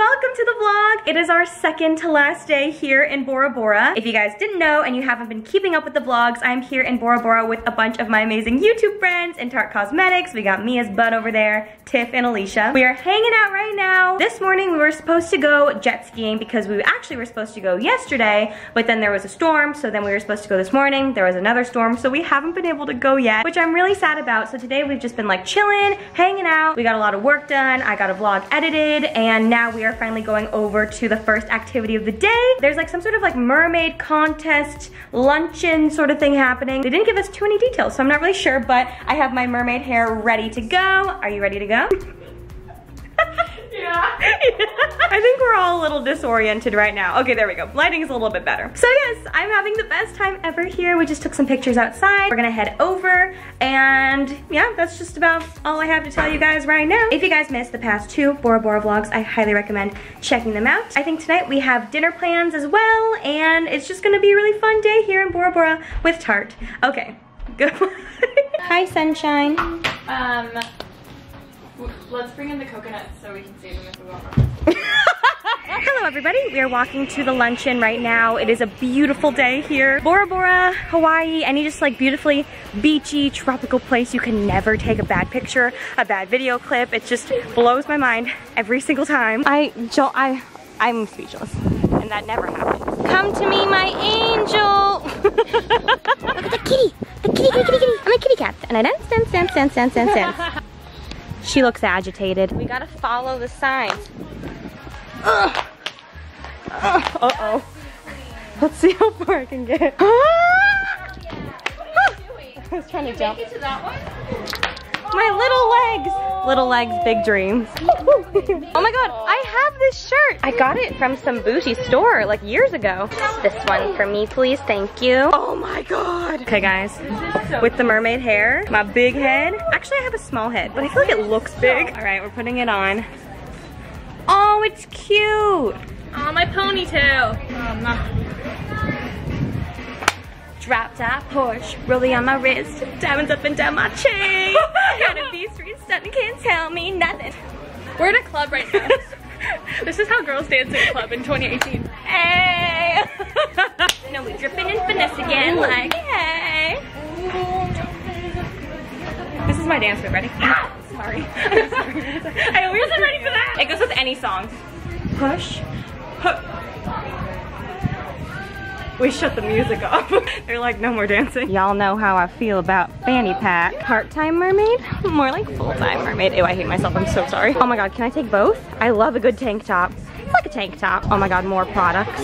welcome to the vlog. It is our second to last day here in Bora Bora. If you guys didn't know and you haven't been keeping up with the vlogs, I'm here in Bora Bora with a bunch of my amazing YouTube friends in Tarte Cosmetics. We got Mia's butt over there, Tiff and Alicia. We are hanging out right now. This morning we were supposed to go jet skiing because we actually were supposed to go yesterday, but then there was a storm, so then we were supposed to go this morning. There was another storm, so we haven't been able to go yet, which I'm really sad about. So today we've just been like chilling, hanging out. We got a lot of work done. I got a vlog edited, and now we are finally going over to the first activity of the day. There's like some sort of like mermaid contest, luncheon sort of thing happening. They didn't give us too many details, so I'm not really sure, but I have my mermaid hair ready to go. Are you ready to go? Yeah. I think we're all a little disoriented right now. Okay, there we go. Lighting is a little bit better. So yes, I'm having the best time ever here. We just took some pictures outside. We're gonna head over and yeah, that's just about all I have to tell you guys right now. If you guys missed the past two Bora Bora vlogs, I highly recommend checking them out. I think tonight we have dinner plans as well and it's just gonna be a really fun day here in Bora Bora with Tarte. Okay, good. Hi, sunshine. Um, w- let's bring in the coconuts so we can save them if we want. Hello everybody, we are walking to the luncheon right now. It is a beautiful day here. Bora Bora, Hawaii, any just like beautifully beachy, tropical place. You can never take a bad picture, a bad video clip. It just blows my mind every single time. I, Joel, I, I'm speechless. And that never happens. Come to me, my angel. Look at the kitty. The kitty, kitty, kitty, kitty. I'm a kitty cat. And I dance, dance, dance, dance, dance, dance, dance. She looks agitated. We gotta follow the signs. Uh, uh, uh-oh. Let's see how far I can get. I was trying to jump. To that one? My little legs. Little legs, big dreams. oh my god, I have this shirt. I got it from some bougie store like years ago. This one for me, please. Thank you. Oh my god. Okay, guys. With the mermaid hair, my big head. Actually, I have a small head, but I feel like it looks big. All right, we're putting it on. Oh, it's cute. Oh, my ponytail. Um, Drop top Porsche, rolling on my wrist, diamonds up and down my chain. Gotta be street stunting, can't tell me nothing. we're at a club right now. this is how girls dance at a club in 2018. Hey! no, we dripping in finesse again, like, hey! This is my dance move, ready? Ah, sorry. I'm sorry. I always wasn't ready for that. It goes with any song. Push. Hu- We shut the music off. They're like, no more dancing. Y'all know how I feel about fanny pack. Part-time mermaid? More like full-time mermaid. Ew, I hate myself. I'm so sorry. Oh my god, can I take both? I love a good tank top. It's like a tank top. Oh my god, more products.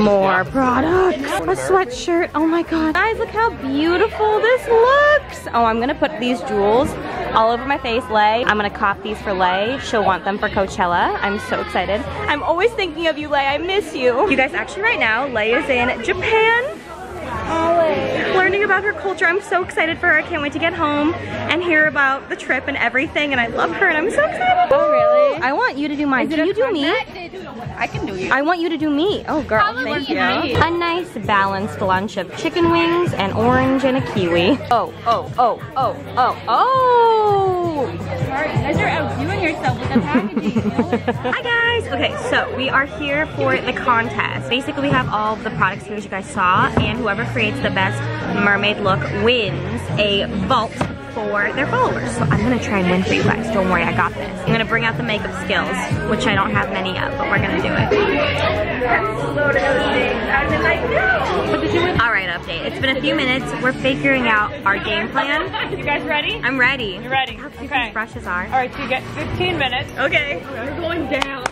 More products. A sweatshirt. Oh my god. Guys, look how beautiful this looks. Oh, I'm gonna put these jewels all over my face. Lay. I'm gonna cop these for Lay. She'll want them for Coachella. I'm so excited. I'm always thinking of you, Lay. I miss you. You guys, actually right now, Lay is in Japan learning about her culture. I'm so excited for her. I can't wait to get home and hear about the trip and everything. And I love her and I'm so excited. Oh, really? I want you to do mine. Can you do me? I can do you. I want you to do me. Oh, girl, Probably thank me. you. A nice balanced lunch of chicken wings, an orange, and a kiwi. Oh, oh, oh, oh, oh, oh! Sorry, you guys are outdoing yourself with the packaging. Hi guys! Okay, so we are here for the contest. Basically, we have all the products here as you guys saw, and whoever creates the best mermaid look wins a vault for their followers. So I'm gonna try and win for you guys. Don't worry, I got this. I'm gonna bring out the makeup skills, which I don't have many of, but we're gonna do it. What did you win? All right, update. It's been a few minutes. We're figuring out our game plan. You guys ready? I'm ready. You're ready. How cute Okay. these brushes are. All right, so you get 15 minutes. Okay. We're going down.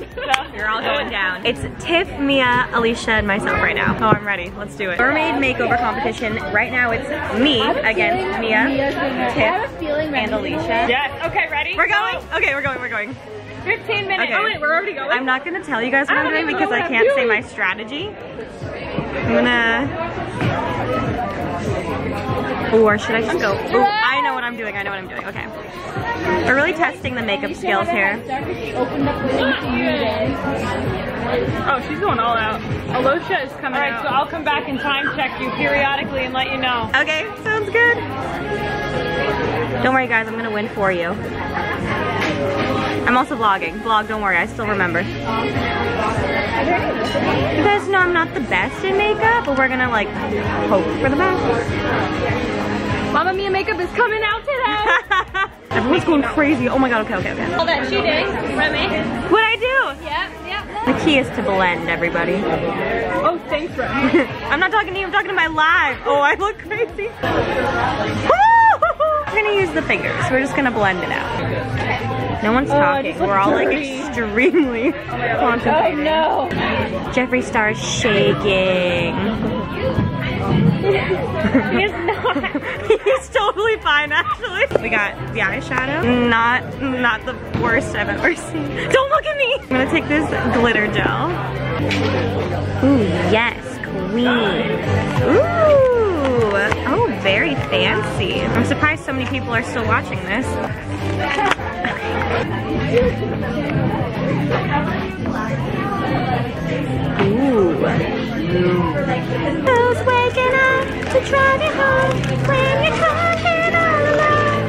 You're all going down. It's Tiff, Mia, Alicia, and myself right now. Oh, I'm ready. Let's do it. Mermaid makeover competition. Right now it's me against Mia, Tiff, and Alicia. Yes. Okay, ready? We're going. Okay, we're going. We're going. 15 minutes. Okay. Oh wait, we're already going. I'm not gonna tell you guys what I I'm doing because I can't say my strategy. I'm gonna. Or should I just go? Ooh, I I'm doing. I know what I'm doing. Okay. We're really testing the makeup skills here. Oh, she's going all out. Alicia is coming All right, so I'll come back and time check you periodically and let you know. Okay, sounds good. Don't worry guys, I'm gonna win for you. I'm also vlogging. Vlog, don't worry, I still remember. You guys know I'm not the best in makeup, but we're gonna like hope for the best. Mamma Mia makeup is coming out today. Everyone's going crazy. Oh my god, okay, okay, okay. All that cheating, Remi. What'd I do? Yep, yep. The key is to blend, everybody. Oh, thanks, Remi. I'm not talking to you, I'm talking to my live. Oh, I look crazy. We're gonna use the fingers. We're just gonna blend it out. No one's Oh, talking. We're all like dirty. extremely Oh concentrated. no. Jeffree Star is shaking. He is not. He's totally fine, actually. We got the eyeshadow. Not, not the worst I've ever seen. Don't look at me. I'm gonna take this glitter gel. Ooh, yes, queen. Ooh, oh, fancy. I'm surprised so many people are still watching this. Ooh. Who's waking up to drive you home when you're talking all alone?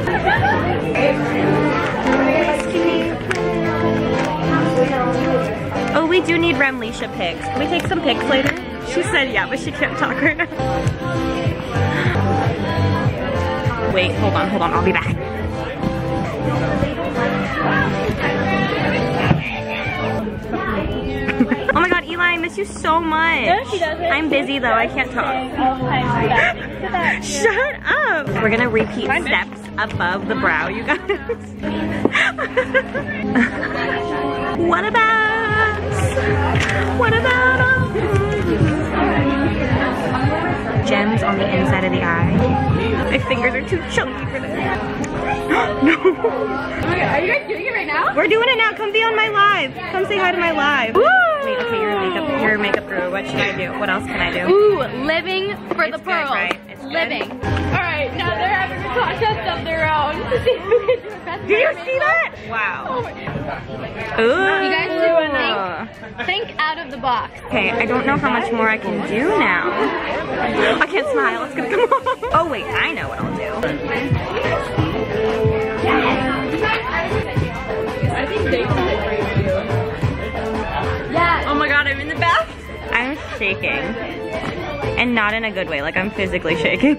Oh, we do need Remlisha pics. Can we take some pics later? She said yeah, but she can't talk right now. Wait, hold on, hold on, I'll be back. oh my god, Eli, I miss you so much. No, she doesn't. I'm busy though, I can't talk. Shut up! We're gonna repeat steps above the brow, you guys. what about? What about? Gems on the inside of the eye. My fingers are too chunky for this. no. Are you guys doing it right now? We're doing it now. Come be on my live. Come say hi to my live. Wait, okay, you're a makeup, you're a makeup guru. What should I do? What else can I do? Ooh, living for It's the pearls. right? Living. Alright, now they're having a contest of their own to see who can do the best. Did you see that? Wow. Oh Ooh. You guys think, think out of the box. Okay, I don't know how much more I can do now. I can't smile. It's gonna come off. Oh wait, I know what I'll do. I think they can pick for you. Yeah. Oh my god, I'm in the bath. I'm shaking. And not in a good way, like I'm physically shaking.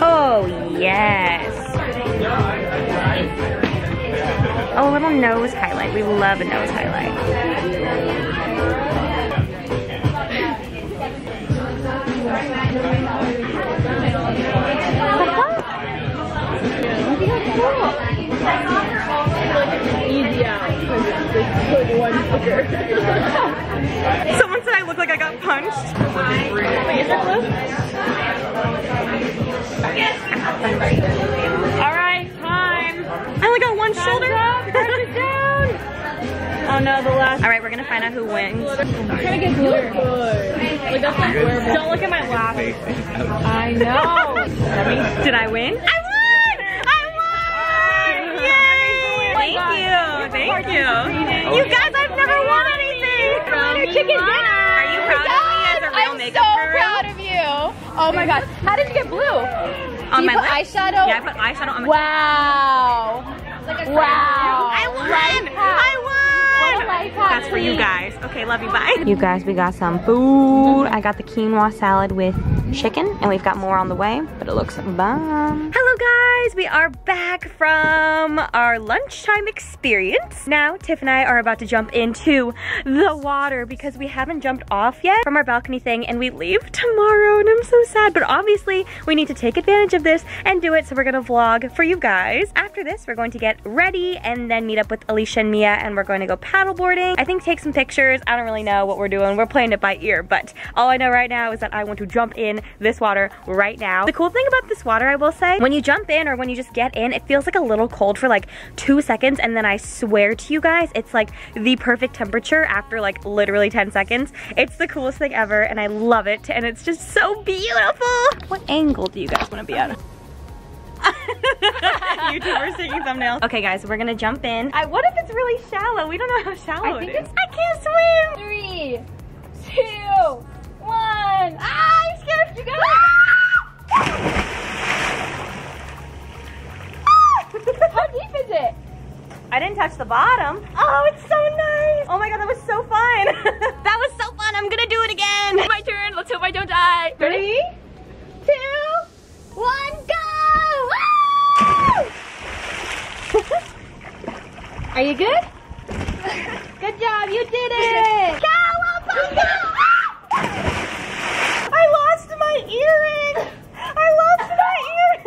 Oh, yes. Oh, a little nose highlight. We love a nose highlight. Someone said I look like I got punched. Wait, is it? Alright, Oh no, the last. All right, we're gonna find out who wins. I'm trying to get glitter. Like that's not wearable. Don't look at my lap. I know. Did I win? I won! I won! Yay! Oh thank you, thank you. You guys, I've never won anything. chicken dinner. Are you proud of me as a real I'm makeup so proud of you. Oh my gosh. How did you get blue? On my put eyeshadow? Yeah, I put eyeshadow on my Wow. Wow. I won! Hack. I won! What a life hack, That's for you guys. Okay, love you, bye. You guys, we got some food. I got the quinoa salad with chicken, and we've got more on the way, but it looks bomb. Hello guys, we are back from our lunchtime experience. Now, Tiff and I are about to jump into the water because we haven't jumped off yet from our balcony thing, and we leave tomorrow, and I'm so sad, but obviously we need to take advantage of this and do it, so we're gonna vlog for you guys. After this, we're going to get ready and then meet up with Alicia and Mia, and we're going to go paddleboarding. I think take some pictures. I don't really know what we're doing. We're playing it by ear, but all I know right now is that I want to jump in this water right now. The cool thing about this water, I will say, when you jump in or when you just get in, it feels like a little cold for like two seconds, and then I swear to you guys, it's like the perfect temperature after like literally 10 seconds. It's the coolest thing ever, and I love it, and it's just so beautiful. What angle do you guys want to be at? YouTubers taking thumbnails. Okay, guys, we're gonna jump in. I, what if it's really shallow? We don't know how shallow I think it is. it's- I can't swim. Three, two, one. Ah, I'm scared. You got I didn't touch the bottom. Oh, it's so nice. Oh my god, that was so fun. that was so fun. I'm gonna do it again. My turn. Let's hope I don't die. Three, two, one, go! Are you good? Good job, you did it! I lost my earring! I lost my earring!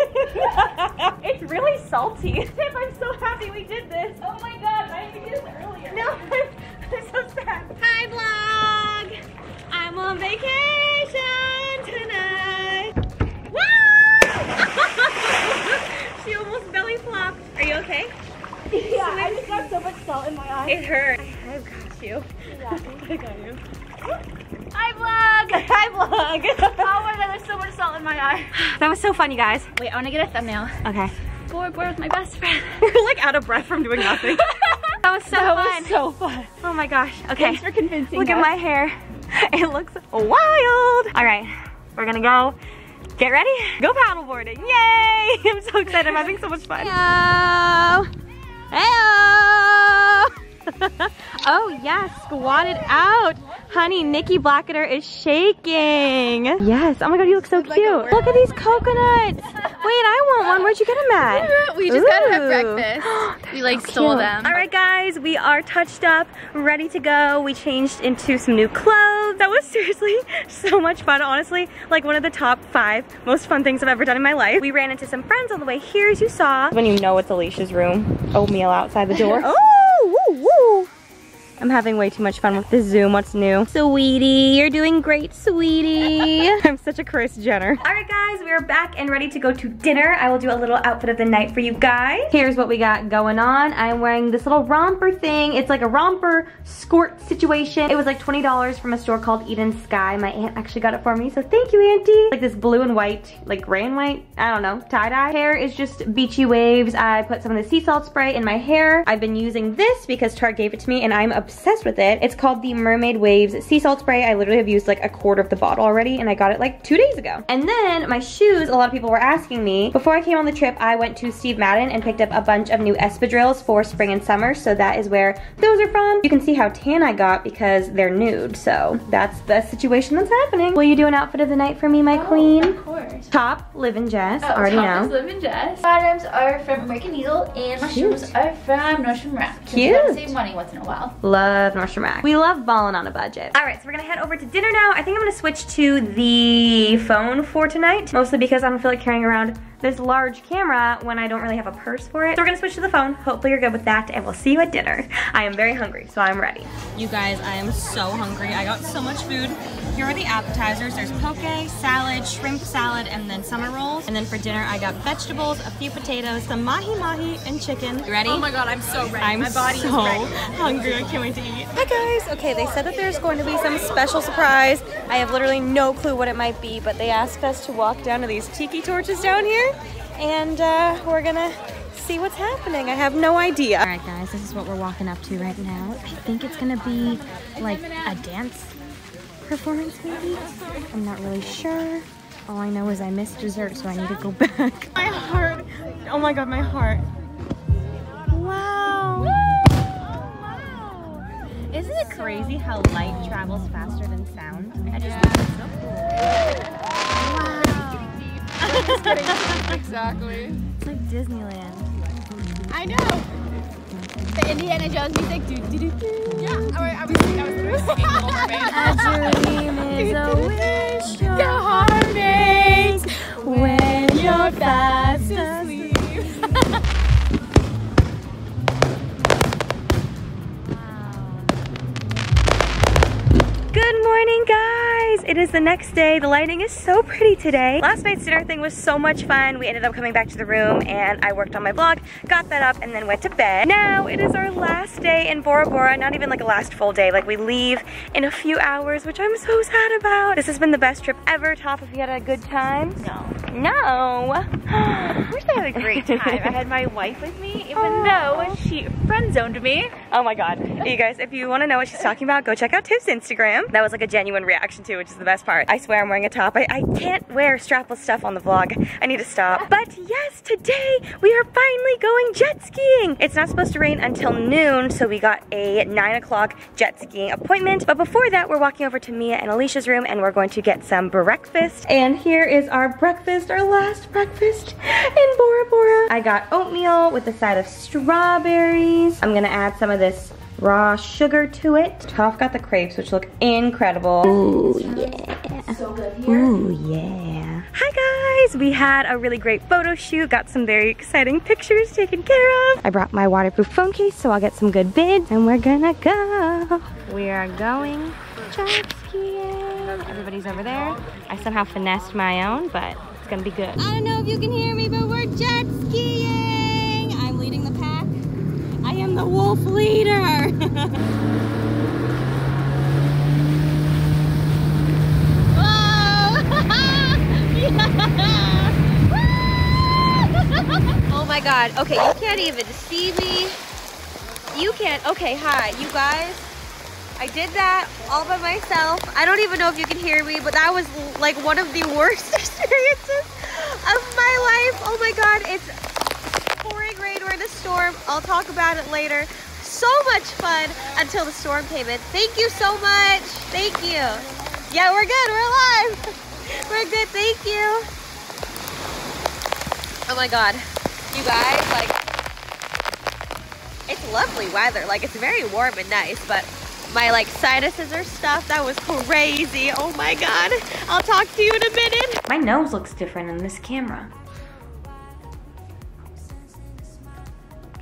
it's really salty. I'm so happy we did this. Oh my god, I didn't do this earlier. No, I'm, I'm so sad. Hi vlog! I'm on vacation tonight. Woo! she almost belly flopped. Are you okay? Yeah, I just got so much salt in my eye. It hurt. I've got you. Yeah. I got you. Hi vlog! Hi vlog. Oh my god, there's so much salt in my eye. that was so fun, you guys. Wait, I wanna get a thumbnail. Okay. Bora with my best friend. We're like out of breath from doing nothing. that was so that fun. was so fun. oh my gosh. Okay. Thanks for convincing Look at my hair. It looks wild. All right, we're gonna go. Get ready. Go paddleboarding. Yay! I'm so excited. I'm having so much fun. Hello. Hello. oh yes, squatted out. Honey, Nikki Blackketter is shaking. Yes. Oh my god, you look so cute. look at these coconuts. Wait, I want one. Where'd you get them at? We just got to have breakfast. We like stole them. All right, guys, we are touched up, ready to go. We changed into some new clothes. That was seriously so much fun, honestly. Like one of the top five most fun things I've ever done in my life. We ran into some friends on the way here, as you saw. When you know it's Alicia's room, oatmeal outside the door. oh, woo, woo. I'm having way too much fun with this Zoom. What's new? Sweetie, you're doing great, sweetie. I'm such a Kris Jenner. All right, guys, we are back and ready to go to dinner. I will do a little outfit of the night for you guys. Here's what we got going on. I'm wearing this little romper thing. It's like a romper skirt situation. It was like $20 from a store called Eden Sky. My aunt actually got it for me, so thank you, auntie. Like this blue and white, like gray and white, I don't know, tie-dye. Hair is just beachy waves. I put some of the sea salt spray in my hair. I've been using this because Tarte gave it to me and I'm obsessed with it. It's called the Mermaid Waves Sea Salt Spray. I literally have used like a quarter of the bottle already and I got it like two days ago. And then my shoes, a lot of people were asking me. Before I came on the trip, I went to Steve Madden and picked up a bunch of new espadrilles for spring and summer. So that is where those are from. You can see how tan I got because they're nude. So that's the situation that's happening. Will you do an outfit of the night for me, my oh, queen? Of course. Top, Live and Jess, Oh, already top is know. Liv and Jess. Bottoms are from American Eagle and my shoes are from Nordstrom Rack. Cute. We have to save money once in a while. Love Nordstrom Rack. We love balling on a budget. All right, so we're gonna head over to dinner now. I think I'm gonna switch to the phone for tonight, mostly because I don't feel like carrying around this large camera when I don't really have a purse for it. So we're gonna switch to the phone. Hopefully you're good with that, and we'll see you at dinner. I am very hungry, so I'm ready. You guys, I am so hungry. I got so much food. Here are the appetizers. There's poke, salad, shrimp salad, and then summer rolls. And then for dinner, I got vegetables, a few potatoes, some mahi mahi, and chicken. You ready? Oh my god, I'm so ready. I'm my body so hungry. I can't wait to eat. Hi guys. Okay, they said that there's going to be some special surprise. I have literally no clue what it might be, but they asked us to walk down to these tiki torches down here, and uh, we're gonna see what's happening. I have no idea. All right, guys, this is what we're walking up to right now. I think it's gonna be like a dance performance, maybe. I'm not really sure. All I know is I missed dessert, so I need to go back. My heart. Oh my god, my heart. Oh, wow. Isn't it crazy how light travels faster than sound? I just think it's so cool. Wow. Exactly. It's like Disneyland. I know. The Indiana Jones music. Do, do, do, do. Yeah, I, was, I was literally singing the whole A dream is a wish your The heart makes when you're fast asleep. Guys. It is the next day. The lighting is so pretty today. Last night's dinner thing was so much fun. We ended up coming back to the room and I worked on my vlog, got that up, and then went to bed. Now it is our last day in Bora Bora. Not even like a last full day. Like we leave in a few hours, which I'm so sad about. This has been the best trip ever. Top, have you had a good time? No. No. Of course I had a great time. I had my wife with me, even Aw. though she friend zoned me. Oh my god. You guys, if you want to know what she's talking about, go check out Tiff's Instagram. That was like a genuine reaction too, which is the best part. I swear I'm wearing a top. I, I can't wear strapless stuff on the vlog. I need to stop. But yes, today we are finally going going jet skiing. It's not supposed to rain until noon, so we got a nine o'clock jet skiing appointment. But before that, we're walking over to Mia and Alicia's room and we're going to get some breakfast. And here is our breakfast, our last breakfast in Bora Bora. I got oatmeal with a side of strawberries. I'm gonna add some of this raw sugar to it. Toph got the crepes, which look incredible. Ooh, yeah. So good here. Ooh, yeah. Hi guys, we had a really great photo shoot, got some very exciting pictures taken care of. I brought my waterproof phone case so I'll get some good bids and we're gonna go. We are going jet skiing. Everybody's over there. I somehow finessed my own, but it's gonna be good. I don't know if you can hear me, but we're jet skiing. I'm leading the pack. I am the wolf leader. oh my god. Okay, you can't even see me. You can't. Okay, hi. You guys, I did that all by myself. I don't even know if you can hear me, but that was like one of the worst experiences of my life. Oh my god, it's a storm. I'll talk about it later. So much fun until the storm came in. Thank you so much. Thank you. Yeah, we're good. We're alive. We're good. Thank you. Oh my god. You guys, like, it's lovely weather. Like, it's very warm and nice, but my like sinuses are stuffed. That was crazy. Oh my god. I'll talk to you in a minute. My nose looks different in this camera.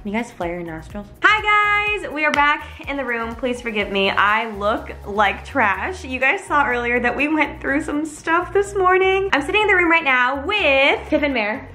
Can you guys flare your nostrils? Hi guys, we are back in the room. Please forgive me. I look like trash. You guys saw earlier that we went through some stuff this morning. I'm sitting in the room right now with Tiff and Mare.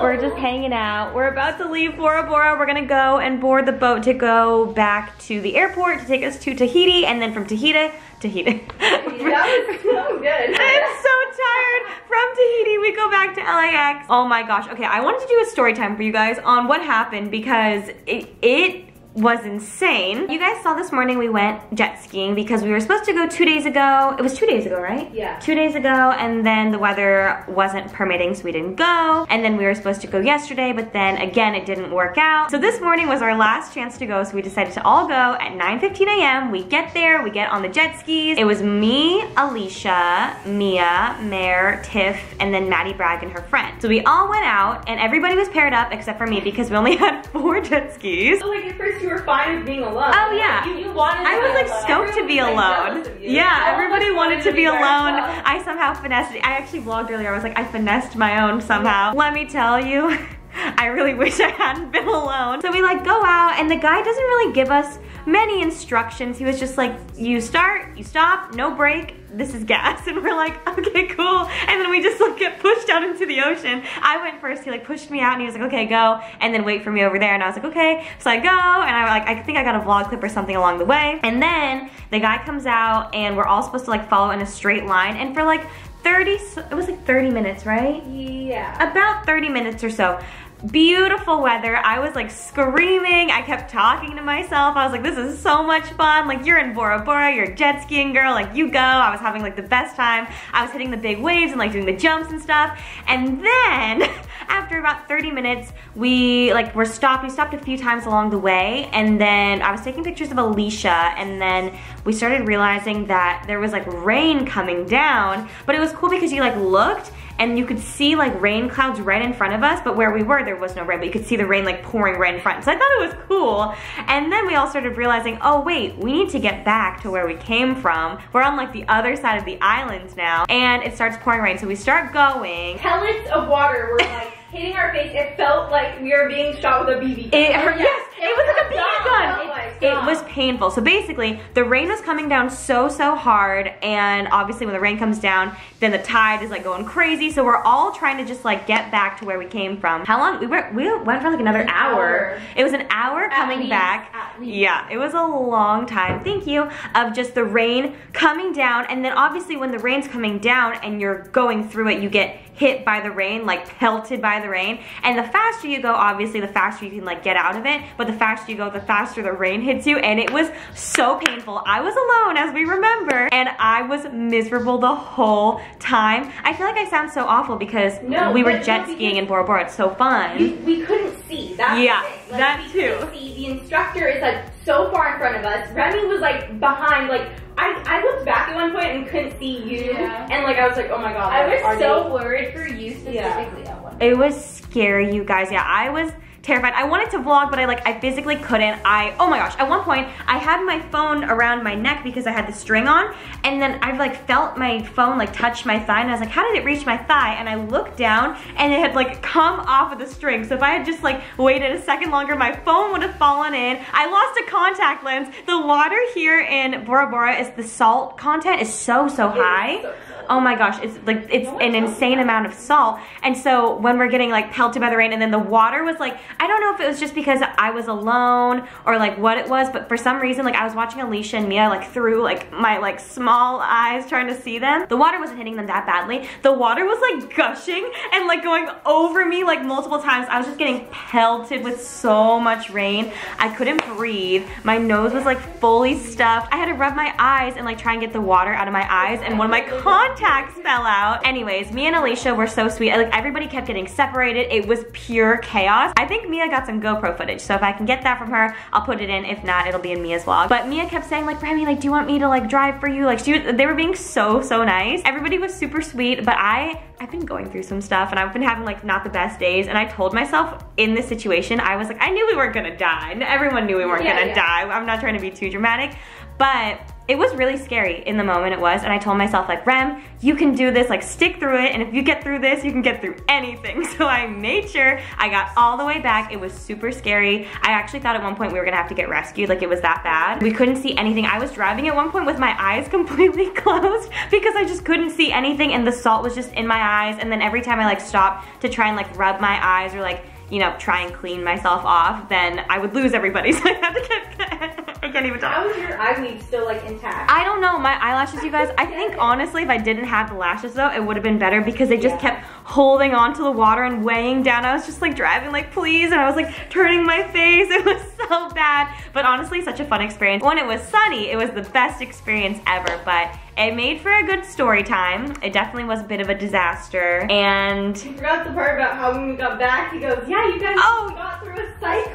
We're just hanging out. We're about to leave Bora Bora. We're gonna go and board the boat to go back to the airport to take us to Tahiti and then from Tahiti, Tahiti. that was so good. I'm so tired. From Tahiti, we go back to LAX. Oh my gosh. Okay, I wanted to do a story time for you guys on what happened because it, it was insane. You guys saw this morning we went jet skiing because we were supposed to go two days ago. It was two days ago, right? Yeah. Two days ago and then the weather wasn't permitting so we didn't go. And then we were supposed to go yesterday but then again it didn't work out. So this morning was our last chance to go so we decided to all go at 9.15 a.m. We get there, we get on the jet skis. It was me, Alicia, Mia, Mare, Tiff, and then Maddie Bragg and her friend. So we all went out and everybody was paired up except for me because we only had four jet skis. So like at first you were fine with being alone. Oh yeah. You, you wanted to I was be like alone. stoked to be Everyone like, alone. Yeah, everybody wanted to be by alone. I somehow finessed it. I actually vlogged earlier. I was like, I finessed my own somehow. Let me tell you, I really wish I hadn't been alone. So we like go out and the guy doesn't really give us many instructions. He was just like, you start, you stop, no break, this is gas. And we're like, okay, cool. And then we just like get pushed out into the ocean. I went first, he like pushed me out and he was like, okay, go. And then wait for me over there. And I was like, okay. So I go and I like, I think I got a vlog clip or something along the way. And then the guy comes out and we're all supposed to like follow in a straight line. And for like 30, it was like 30 minutes, right? Yeah. About 30 minutes or so. Beautiful weather. I was like screaming. I kept talking to myself. I was like, this is so much fun. Like you're in Bora Bora, you're jet skiing girl, like you go. I was having like the best time. I was hitting the big waves and like doing the jumps and stuff. And then after about 30 minutes, we like were stopped. We stopped a few times along the way. And then I was taking pictures of Alicia and then we started realizing that there was like rain coming down, but it was cool because you like looked and you could see like rain clouds right in front of us, but where we were, there was no rain, but you could see the rain like pouring right in front. So I thought it was cool. And then we all started realizing, oh wait, we need to get back to where we came from. We're on like the other side of the island now, and it starts pouring rain. So we start going. Pellets of water were like hitting our face. It felt like we were being shot with a BB gun. It hurt, yes, it, was like a BB gun. It, it was painful. So basically, the rain was coming down so, so hard, and obviously when the rain comes down, then the tide is like going crazy. So we're all trying to just like get back to where we came from. How long? We were we went for like another An hour. hour. It was an hour coming least, back. at. Yeah, it was a long time. Thank you. Of just the rain coming down, and then obviously when the rain's coming down and you're going through it, you get hit by the rain, like pelted by the rain. And the faster you go, obviously the faster you can like get out of it, but the faster you go, the faster the rain hits you. And it was so painful. I was alone as we remember, and I was miserable the whole time. I feel like I sound so awful because No, we were jet no, skiing in Bora Bora. It's so fun. We, we couldn't see. That's Yeah. Like, that we too. couldn't see. The instructor is like so far in front of us. Remi was like behind. Like I, I looked back at one point and couldn't see you. Yeah. And like I was like, oh my god. I like, was so they- worried for you specifically at one It was scary, you guys. Yeah, I was terrified. I wanted to vlog, but I like I physically couldn't. I oh my gosh, at one point I had my phone around my neck because I had the string on, and then I like felt my phone like touch my thigh, and I was like, how did it reach my thigh? And I looked down, and it had like come off of the string. So if I had just like waited a second longer, my phone would have fallen in. I lost a contact lens. The water here in Bora Bora is the salt content is so so high. Oh my gosh, it's like it's an insane amount of salt. And so when we're getting like pelted by the rain and then the water was like, I don't know if it was just because I was alone or like what it was, but for some reason like I was watching Alicia and Mia like through like my like small eyes trying to see them. The water wasn't hitting them that badly. The water was like gushing and like going over me like multiple times. I was just getting pelted with so much rain. I couldn't breathe. My nose was like fully stuffed. I had to rub my eyes and like try and get the water out of my eyes and one of my contacts fell out. Anyways, me and Alicia were so sweet. Like everybody kept getting separated. It was pure chaos. I think Mia got some GoPro footage. So if I can get that from her, I'll put it in. If not, it'll be in Mia's vlog. But Mia kept saying like, Remi, like, do you want me to like drive for you? Like she, was- they were being so, so nice. Everybody was super sweet, but I, I've been going through some stuff and I've been having like not the best days. And I told myself in this situation, I was like, I knew we weren't gonna die. Everyone knew we weren't Yeah, gonna yeah. die. I'm not trying to be too dramatic, but it was really scary in the moment it was. And I told myself like, Rem, you can do this, like stick through it. And if you get through this, you can get through anything. So I made sure I got all the way back. It was super scary. I actually thought at one point we were gonna have to get rescued. Like it was that bad. We couldn't see anything. I was driving at one point with my eyes completely closed because I just couldn't see anything and the salt was just in my eyes. And then every time I like stopped to try and like rub my eyes or like you know, try and clean myself off, then I would lose everybody. So I had to get, I can't even talk. How is your eyelid still like intact? I don't know, my eyelashes, you guys, I think honestly, if I didn't have the lashes though, it would have been better because they just Yeah. kept holding on to the water and weighing down. I was just like driving like, please, and I was like turning my face. It was so bad, but honestly, such a fun experience. When it was sunny, it was the best experience ever, but it made for a good story time. It definitely was a bit of a disaster, and You forgot the part about how when we got back, he goes, yeah, you guys Oh. got through a cycle.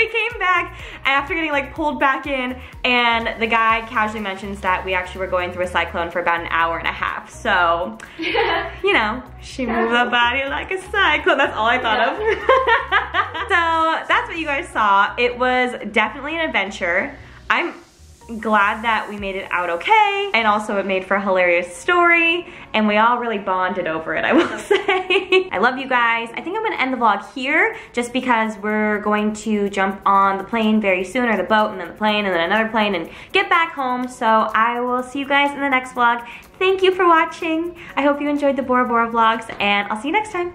That's right, that's right. We came back after getting like pulled back in and the guy casually mentions that we actually were going through a cyclone for about an hour and a half. So, you know, she moved the body like a cyclone. That's all I thought of. so that's what you guys saw. It was definitely an adventure. I'm glad that we made it out okay and also it made for a hilarious story and we all really bonded over it I will say. I love you guys. I think I'm gonna end the vlog here just because we're going to jump on the plane very soon or the boat and then the plane and then another plane and get back home so I will see you guys in the next vlog. Thank you for watching. I hope you enjoyed the Bora Bora vlogs and I'll see you next time.